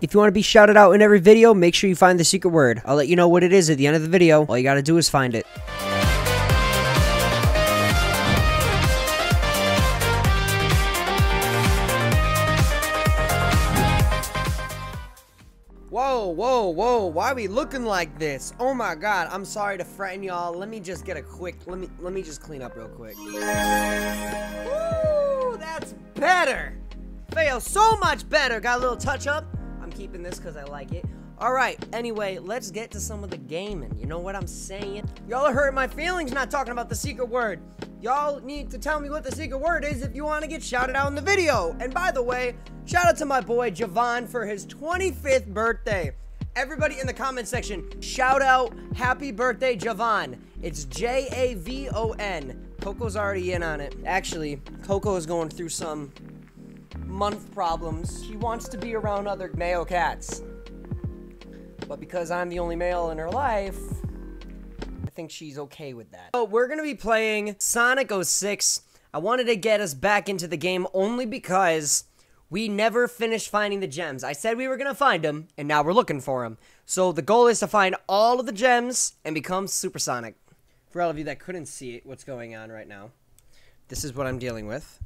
If you want to be shouted out in every video, make sure you find the secret word. I'll let you know what it is at the end of the video. All you gotta do is find it. Whoa, whoa, whoa, why are we looking like this? Oh my god, I'm sorry to frighten y'all. Let me just get a quick, let me, let me just clean up real quick. Woo, that's better. Fail so much better. Got a little touch up. Keeping this because I like it. All right, anyway, let's get to some of the gaming. You know what I'm saying? Y'all are hurting my feelings not talking about the secret word. Y'all need to tell me what the secret word is if you want to get shouted out in the video. And by the way, shout out to my boy Javon for his 25th birthday. Everybody in the comment section, shout out happy birthday Javon. It's J A V O N. Coco's already in on it. Actually, Coco is going through some month problems. She wants to be around other male cats. But because I'm the only male in her life, I think she's okay with that. So we're gonna be playing Sonic 06. I wanted to get us back into the game only because we never finished finding the gems. I said we were gonna find them, and now we're looking for them. So the goal is to find all of the gems and become Super Sonic. For all of you that couldn't see what's going on right now, this is what I'm dealing with.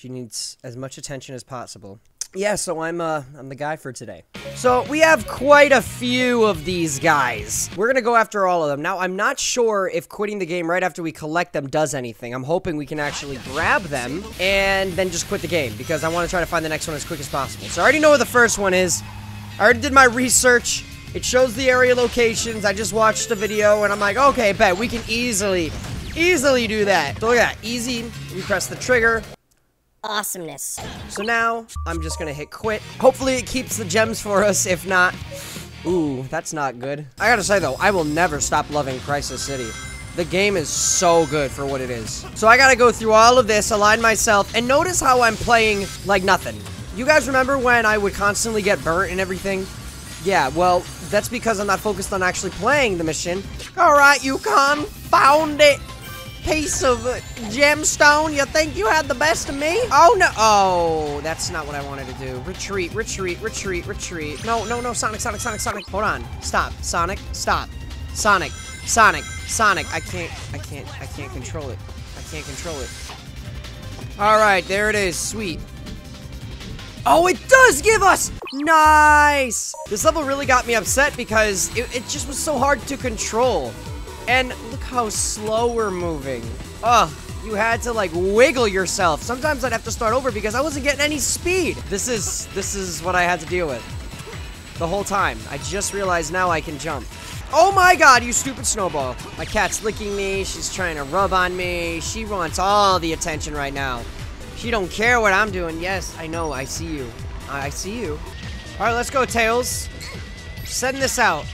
She needs as much attention as possible. Yeah, so I'm uh I'm the guy for today. So we have quite a few of these guys. We're gonna go after all of them. Now I'm not sure if quitting the game right after we collect them does anything. I'm hoping we can actually grab them and then just quit the game because I want to try to find the next one as quick as possible. So I already know where the first one is. I already did my research. It shows the area locations. I just watched the video and I'm like, okay, bet we can easily, easily do that. So look at that, easy. We press the trigger. Awesomeness. So now, I'm just gonna hit quit. Hopefully it keeps the gems for us, if not... Ooh, that's not good. I gotta say though, I will never stop loving Crisis City. The game is so good for what it is. So I gotta go through all of this, align myself, and notice how I'm playing like nothing. You guys remember when I would constantly get burnt and everything? Yeah, well, that's because I'm not focused on actually playing the mission. Alright, you confound it piece of gemstone. You think you had the best of me? Oh, no. Oh, that's not what I wanted to do. Retreat, retreat, retreat, retreat. No, no, no. Sonic, Sonic, Sonic, Sonic. Hold on. Stop. Sonic, stop. Sonic, Sonic, Sonic. I can't, I can't, I can't control it. I can't control it. All right, there it is. Sweet. Oh, it does give us! Nice! This level really got me upset because it, it just was so hard to control. And look how slow we're moving. Ugh, you had to like wiggle yourself. Sometimes I'd have to start over because I wasn't getting any speed. This is, this is what I had to deal with. The whole time. I just realized now I can jump. Oh my god, you stupid snowball. My cat's licking me. She's trying to rub on me. She wants all the attention right now. She don't care what I'm doing. Yes, I know. I see you. I see you. All right, let's go, Tails. Send this out.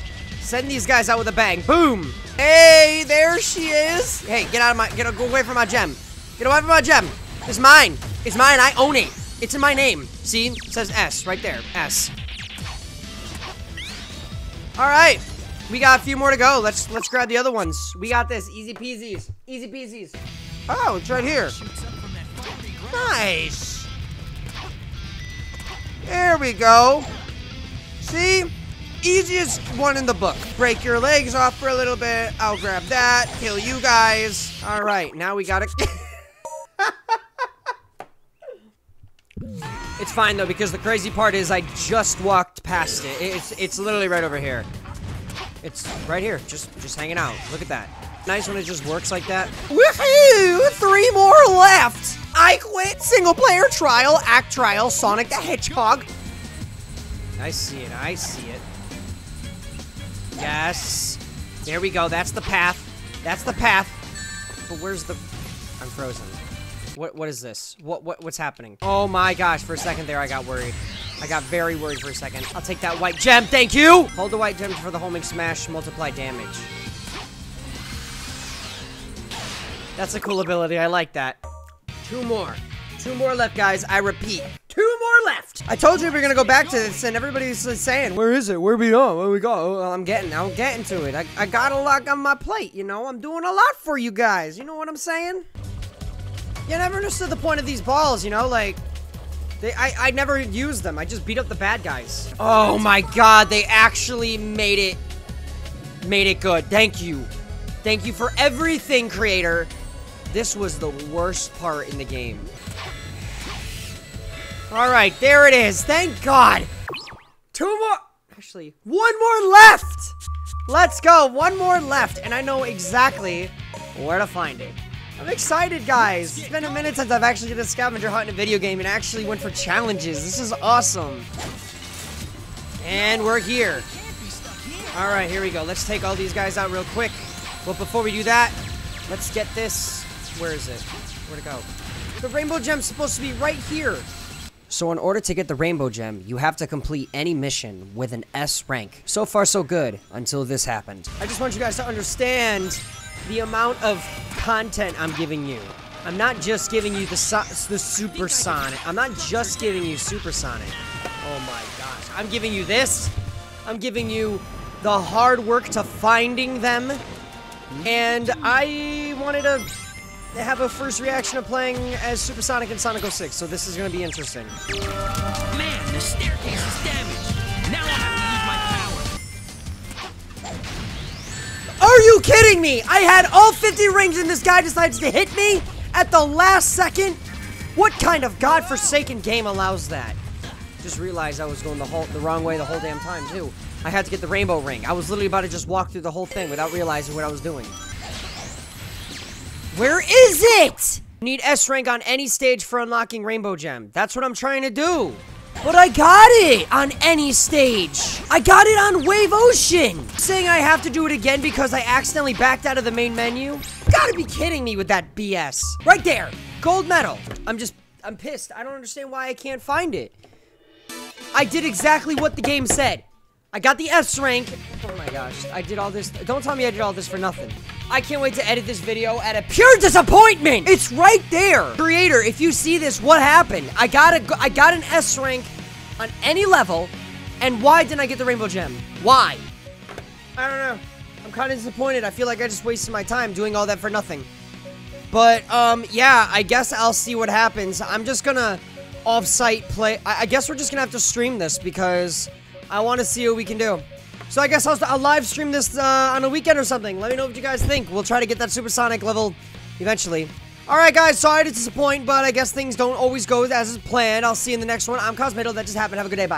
Send these guys out with a bang. Boom. Hey, there she is. Hey, get out of my, get away from my gem. Get away from my gem. It's mine. It's mine. I own it. It's in my name. See? It says S right there. S. All right. We got a few more to go. Let's let's grab the other ones. We got this. Easy peasies. Easy peasies. Oh, it's right here. Nice. There we go. See? Easiest one in the book. Break your legs off for a little bit. I'll grab that. Kill you guys. All right, now we gotta... it's fine, though, because the crazy part is I just walked past it. It's, it's literally right over here. It's right here, just, just hanging out. Look at that. Nice when it just works like that. Woohoo! Three more left! I quit! Single player trial, act trial, Sonic the Hedgehog. I see it, I see it. Yes. There we go, that's the path. That's the path. But where's the... I'm frozen. What, what is this? What, what, what's happening? Oh my gosh, for a second there I got worried. I got very worried for a second. I'll take that white gem, thank you! Hold the white gem for the homing smash, multiply damage. That's a cool ability. I like that. Two more. Two more left, guys. I repeat. Two more left. I told you we are gonna go back to this, and everybody's saying, "Where is it? Where we go? Where we go?" Well, I'm getting, I'm getting to it. I, I got a lot on my plate. You know, I'm doing a lot for you guys. You know what I'm saying? You never understood the point of these balls. You know, like They, I, I never used them. I just beat up the bad guys. Oh my god, they actually made it, made it good. Thank you. Thank you for everything, creator. This was the worst part in the game. All right, there it is. Thank God. Two more. Actually, one more left. Let's go. One more left, and I know exactly where to find it. I'm excited, guys. It's been a minute since I've actually did a scavenger hunt in a video game and actually went for challenges. This is awesome. And we're here. All right, here we go. Let's take all these guys out real quick. But before we do that, let's get this. Where is it? Where'd it go? The rainbow gem's supposed to be right here. So in order to get the rainbow gem, you have to complete any mission with an S rank. So far so good, until this happened. I just want you guys to understand the amount of content I'm giving you. I'm not just giving you the, so the Super Sonic. I'm not just giving you Super Sonic. Oh my gosh. I'm giving you this. I'm giving you the hard work to finding them. And I wanted to have a first reaction of playing as Super Sonic and Sonic 06, so this is going to be interesting. Man, the staircase is damaged. Now I have to use my power. Are you kidding me? I had all 50 rings and this guy decides to hit me at the last second? What kind of godforsaken game allows that? Just realized I was going the whole the wrong way the whole damn time too. I had to get the rainbow ring. I was literally about to just walk through the whole thing without realizing what I was doing. Where is it? Need S rank on any stage for unlocking rainbow gem. That's what I'm trying to do. But I got it on any stage. I got it on Wave Ocean. Saying I have to do it again because I accidentally backed out of the main menu? Gotta be kidding me with that BS. Right there, gold medal. I'm just, I'm pissed. I don't understand why I can't find it. I did exactly what the game said. I got the S rank. Oh my gosh, I did all this. Don't tell me I did all this for nothing. I can't wait to edit this video at a pure disappointment. It's right there. Creator, if you see this, what happened? I got a, I got an S rank on any level, and why didn't I get the rainbow gem? Why? I don't know. I'm kind of disappointed. I feel like I just wasted my time doing all that for nothing. But, um, yeah, I guess I'll see what happens. I'm just gonna off-site play. I, I guess we're just gonna have to stream this because I want to see what we can do. So I guess I'll, I'll live stream this uh, on a weekend or something. Let me know what you guys think. We'll try to get that Super Sonic level eventually. Alright guys, sorry to disappoint, but I guess things don't always go as planned. I'll see you in the next one. I'm Cosmitto. That just happened. Have a good day. Bye.